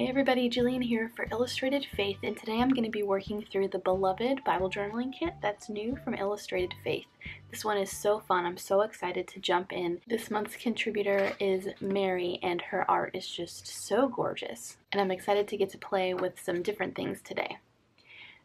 Hey everybody, Jillian here for Illustrated Faith, and today I'm going to be working through the Beloved Bible Journaling Kit that's new from Illustrated Faith. This one is so fun, I'm so excited to jump in. This month's contributor is Mary, and her art is just so gorgeous, and I'm excited to get to play with some different things today.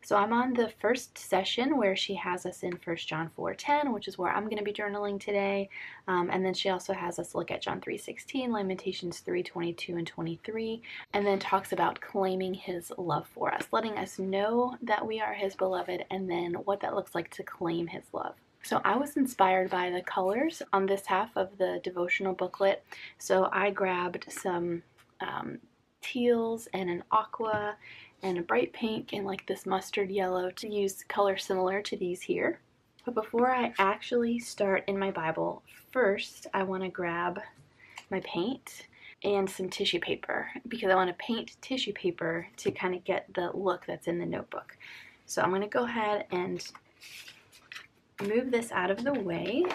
So I'm on the first session where she has us in 1 John 4.10, which is where I'm going to be journaling today. Um, and then she also has us look at John 3.16, Lamentations 3.22 and 23, and then talks about claiming his love for us, letting us know that we are his beloved, and then what that looks like to claim his love. So I was inspired by the colors on this half of the devotional booklet. So I grabbed some um, teals and an aqua and a bright pink and like this mustard yellow to use color similar to these here. But before I actually start in my Bible, first I want to grab my paint and some tissue paper because I want to paint tissue paper to kind of get the look that's in the notebook. So I'm going to go ahead and move this out of the way.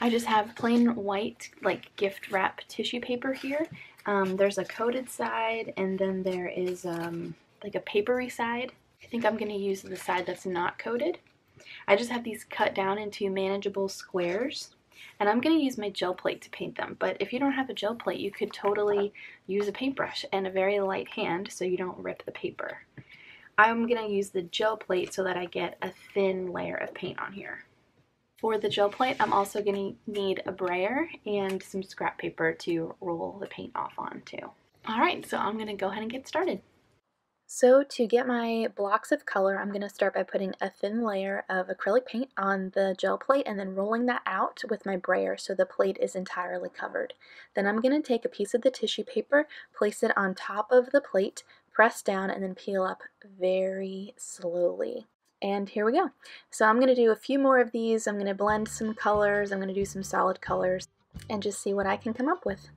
I just have plain white like gift wrap tissue paper here um, there's a coated side and then there is um, like a papery side. I think I'm going to use the side that's not coated. I just have these cut down into manageable squares and I'm going to use my gel plate to paint them. But if you don't have a gel plate, you could totally use a paintbrush and a very light hand so you don't rip the paper. I'm going to use the gel plate so that I get a thin layer of paint on here. For the gel plate, I'm also going to need a brayer and some scrap paper to roll the paint off on too. Alright, so I'm going to go ahead and get started. So to get my blocks of color, I'm going to start by putting a thin layer of acrylic paint on the gel plate and then rolling that out with my brayer so the plate is entirely covered. Then I'm going to take a piece of the tissue paper, place it on top of the plate, press down, and then peel up very slowly. And here we go. So I'm going to do a few more of these. I'm going to blend some colors. I'm going to do some solid colors and just see what I can come up with.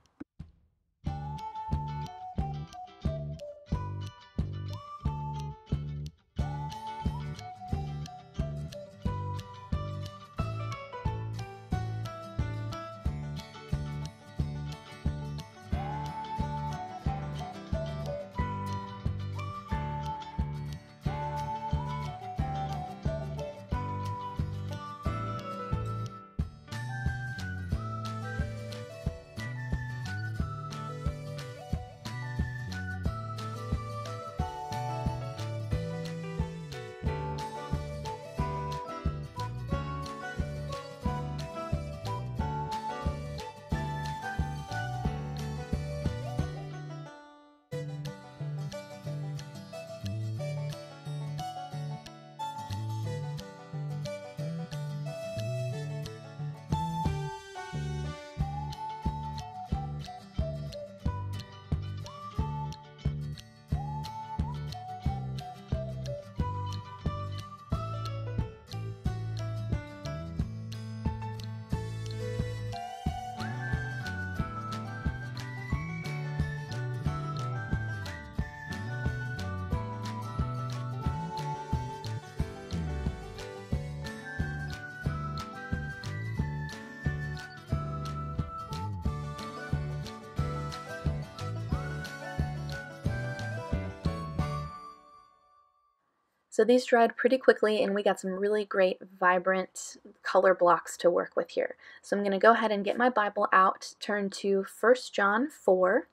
So these dried pretty quickly and we got some really great vibrant color blocks to work with here. So I'm going to go ahead and get my Bible out, turn to 1 John 4,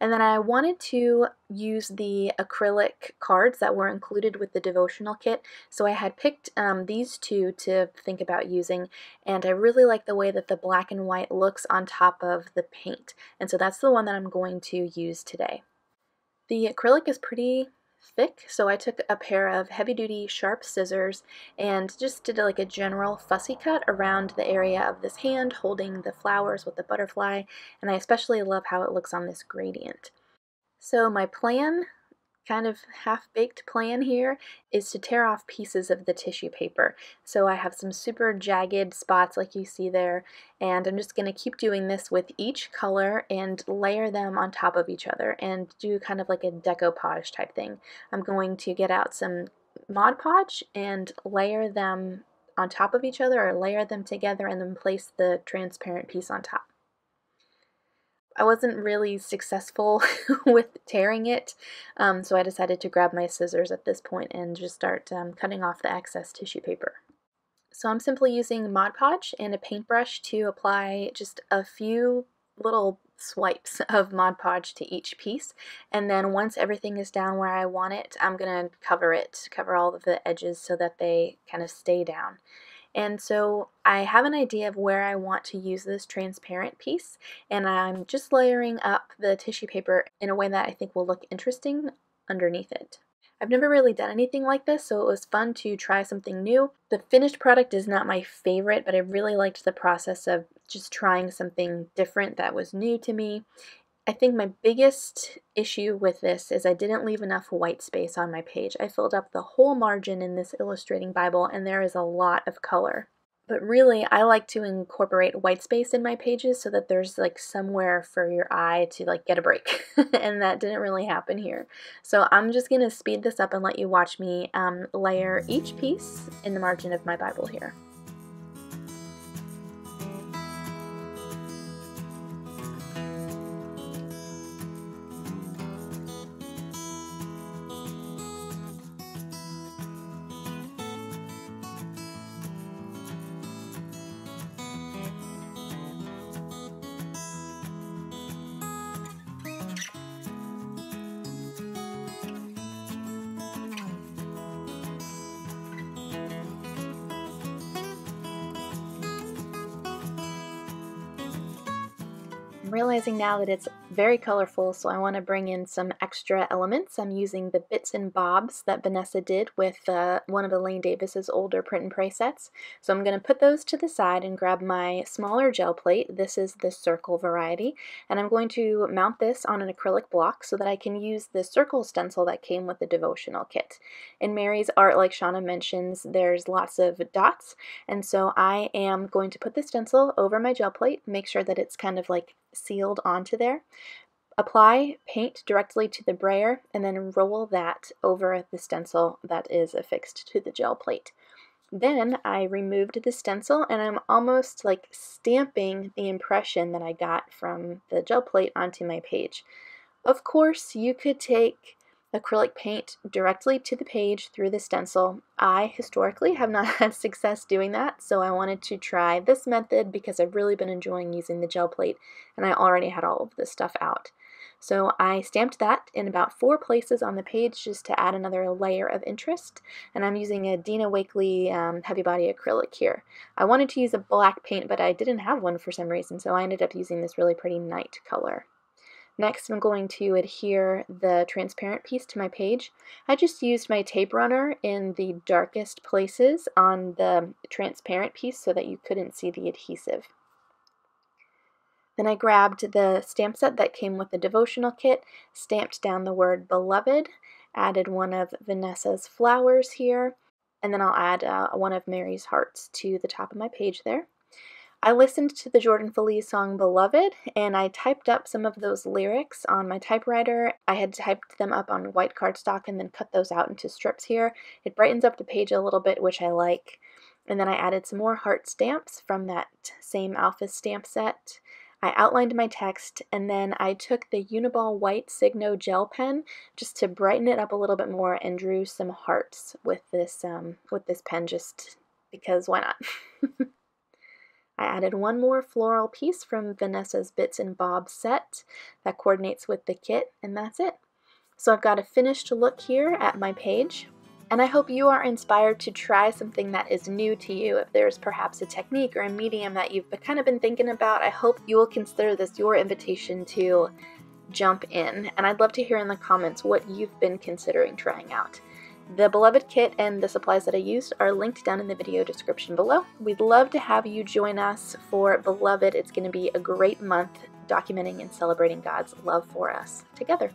and then I wanted to use the acrylic cards that were included with the devotional kit. So I had picked um, these two to think about using and I really like the way that the black and white looks on top of the paint. And so that's the one that I'm going to use today. The acrylic is pretty thick, so I took a pair of heavy-duty sharp scissors and just did like a general fussy cut around the area of this hand holding the flowers with the butterfly, and I especially love how it looks on this gradient. So my plan kind of half-baked plan here is to tear off pieces of the tissue paper. So I have some super jagged spots like you see there and I'm just going to keep doing this with each color and layer them on top of each other and do kind of like a decoupage type thing. I'm going to get out some Mod Podge and layer them on top of each other or layer them together and then place the transparent piece on top. I wasn't really successful with tearing it, um, so I decided to grab my scissors at this point and just start um, cutting off the excess tissue paper. So I'm simply using Mod Podge and a paintbrush to apply just a few little swipes of Mod Podge to each piece and then once everything is down where I want it I'm gonna cover it cover all of the edges so that they kind of stay down and so I have an idea of where I want to use this transparent piece and I'm just layering up the tissue paper in a way that I think will look interesting underneath it. I've never really done anything like this, so it was fun to try something new. The finished product is not my favorite, but I really liked the process of just trying something different that was new to me. I think my biggest issue with this is I didn't leave enough white space on my page. I filled up the whole margin in this illustrating Bible and there is a lot of color. But really, I like to incorporate white space in my pages so that there's like somewhere for your eye to like get a break. and that didn't really happen here. So I'm just going to speed this up and let you watch me um, layer each piece in the margin of my Bible here. Realizing now that it's very colorful, so I want to bring in some extra elements. I'm using the bits and bobs that Vanessa did with uh, one of Elaine Davis's older print and pray sets. So I'm going to put those to the side and grab my smaller gel plate. This is the circle variety, and I'm going to mount this on an acrylic block so that I can use the circle stencil that came with the devotional kit. In Mary's art, like Shauna mentions, there's lots of dots, and so I am going to put the stencil over my gel plate, make sure that it's kind of like sealed onto there. Apply paint directly to the brayer and then roll that over the stencil that is affixed to the gel plate. Then I removed the stencil and I'm almost like stamping the impression that I got from the gel plate onto my page. Of course, you could take acrylic paint directly to the page through the stencil. I historically have not had success doing that, so I wanted to try this method because I've really been enjoying using the gel plate and I already had all of this stuff out. So I stamped that in about four places on the page just to add another layer of interest. And I'm using a Dina Wakley um, heavy body acrylic here. I wanted to use a black paint, but I didn't have one for some reason, so I ended up using this really pretty night color. Next, I'm going to adhere the transparent piece to my page. I just used my tape runner in the darkest places on the transparent piece so that you couldn't see the adhesive. Then I grabbed the stamp set that came with the devotional kit, stamped down the word beloved, added one of Vanessa's flowers here, and then I'll add uh, one of Mary's hearts to the top of my page there. I listened to the Jordan Feliz song Beloved and I typed up some of those lyrics on my typewriter. I had typed them up on white cardstock and then cut those out into strips here. It brightens up the page a little bit, which I like. And then I added some more heart stamps from that same Alpha stamp set. I outlined my text and then I took the Uniball white Signo gel pen just to brighten it up a little bit more and drew some hearts with this um, with this pen just because why not? I added one more floral piece from Vanessa's Bits and Bobs set that coordinates with the kit, and that's it. So I've got a finished look here at my page, and I hope you are inspired to try something that is new to you. If there's perhaps a technique or a medium that you've kind of been thinking about, I hope you will consider this your invitation to jump in. And I'd love to hear in the comments what you've been considering trying out. The Beloved kit and the supplies that I used are linked down in the video description below. We'd love to have you join us for Beloved. It's going to be a great month documenting and celebrating God's love for us together.